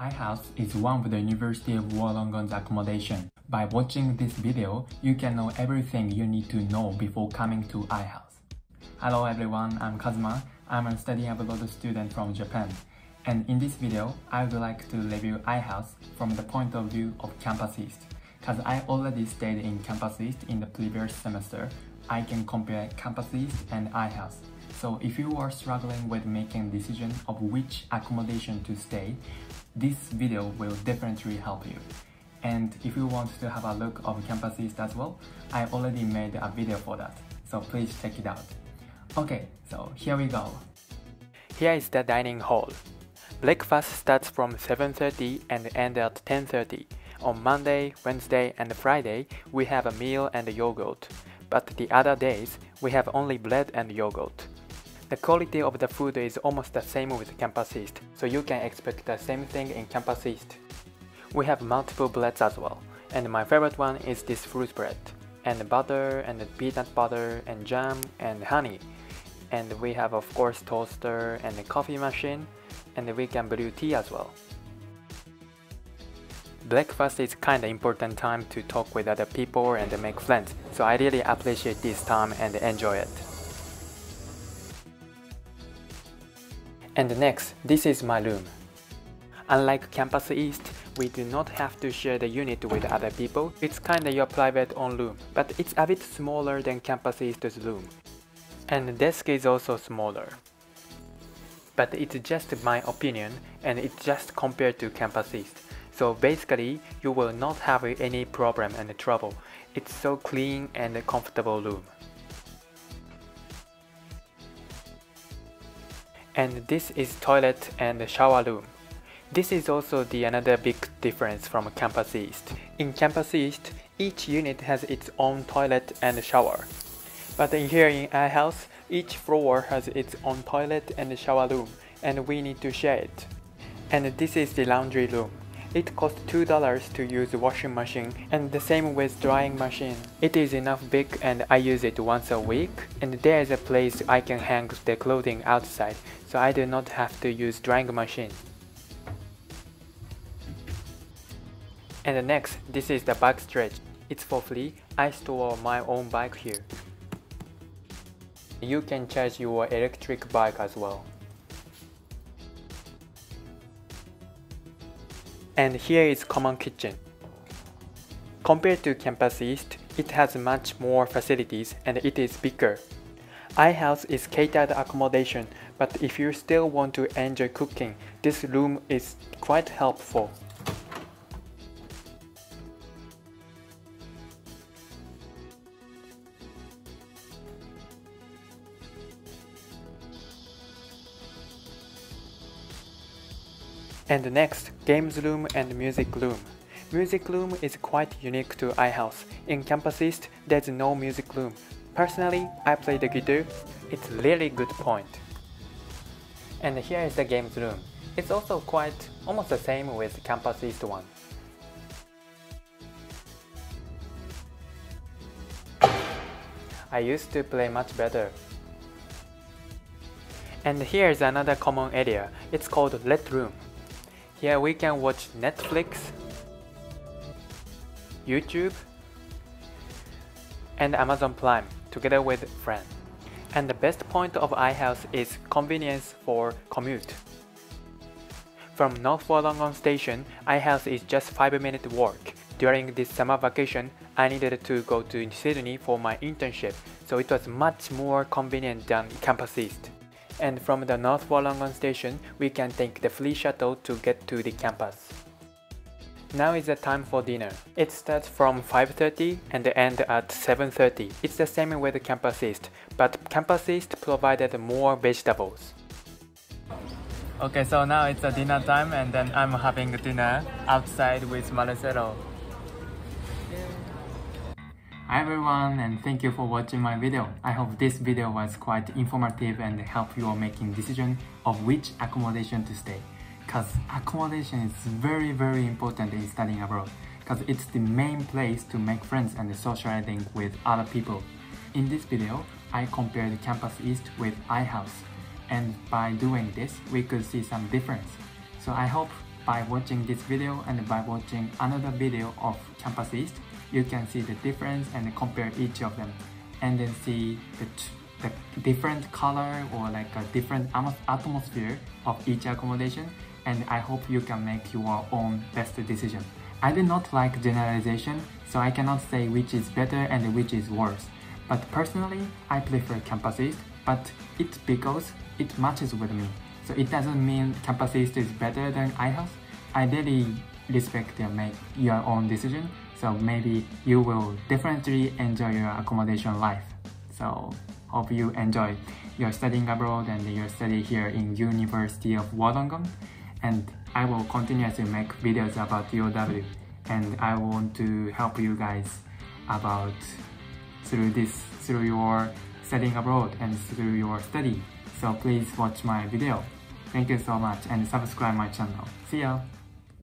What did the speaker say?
iHouse is one of the University of Wollongong's accommodation. By watching this video, you can know everything you need to know before coming to iHouse. Hello everyone, I'm Kazuma. I'm a study abroad student from Japan. And in this video, I would like to review iHouse from the point of view of Campus East. Cause I already stayed in Campus East in the previous semester, I can compare Campus East and iHouse. So if you are struggling with making decision of which accommodation to stay, this video will definitely help you. And if you want to have a look of campuses as well, I already made a video for that, so please check it out. Okay, so here we go. Here is the dining hall. Breakfast starts from 7.30 and ends at 10.30. On Monday, Wednesday, and Friday, we have a meal and yogurt. But the other days, we have only bread and yogurt. The quality of the food is almost the same with Campus East, so you can expect the same thing in Campus East. We have multiple breads as well, and my favorite one is this fruit bread, and butter, and peanut butter, and jam, and honey. And we have of course toaster and coffee machine, and we can brew tea as well. Breakfast is kinda important time to talk with other people and make friends, so I really appreciate this time and enjoy it. And next, this is my room. Unlike Campus East, we do not have to share the unit with other people. It's kinda your private own room, but it's a bit smaller than Campus East's room. And the desk is also smaller. But it's just my opinion, and it's just compared to Campus East. So basically, you will not have any problem and trouble. It's so clean and comfortable room. And this is toilet and shower room. This is also the another big difference from Campus East. In Campus East, each unit has its own toilet and shower. But in here in our house, each floor has its own toilet and shower room, and we need to share it. And this is the laundry room. It costs $2 to use washing machine and the same with drying machine. It is enough big and I use it once a week and there is a place I can hang the clothing outside so I do not have to use drying machine. And next, this is the bike stretch. It's for free. I store my own bike here. You can charge your electric bike as well. And here is common kitchen. Compared to Campus East, it has much more facilities and it is bigger. iHouse is catered accommodation, but if you still want to enjoy cooking, this room is quite helpful. And next, games room and music room. Music room is quite unique to iHouse. In Campus East, there's no music room. Personally, I play the guitar. It's really good point. And here is the games room. It's also quite almost the same with Campus East one. I used to play much better. And here is another common area. It's called Red Room. Here we can watch Netflix, YouTube, and Amazon Prime together with friends. And the best point of iHouse is convenience for commute. From North Wollongong Station, iHouse is just 5 minute walk. During this summer vacation, I needed to go to Sydney for my internship, so it was much more convenient than Campus East and from the North Wollongong station, we can take the free shuttle to get to the campus. Now is the time for dinner. It starts from 5.30 and ends at 7.30. It's the same with Campus East, but Campus East provided more vegetables. Okay, so now it's a dinner time and then I'm having dinner outside with Marcelo. Hi everyone and thank you for watching my video. I hope this video was quite informative and help you making decision of which accommodation to stay. Cause accommodation is very very important in studying abroad because it's the main place to make friends and socializing with other people. In this video, I compared Campus East with iHouse and by doing this, we could see some difference. So I hope by watching this video and by watching another video of Campus East, you can see the difference and compare each of them and then see the, the different color or like a different atmosphere of each accommodation and I hope you can make your own best decision. I do not like generalization, so I cannot say which is better and which is worse. But personally, I prefer Campus East, but it's because it matches with me. So it doesn't mean Campus East is better than iHouse. I really respect your make your own decision. So maybe you will definitely enjoy your accommodation life. So hope you enjoy your studying abroad and your study here in University of Wollongong. And I will continue to make videos about UOW and I want to help you guys about through this through your studying abroad and through your study. So please watch my video. Thank you so much and subscribe my channel. See ya!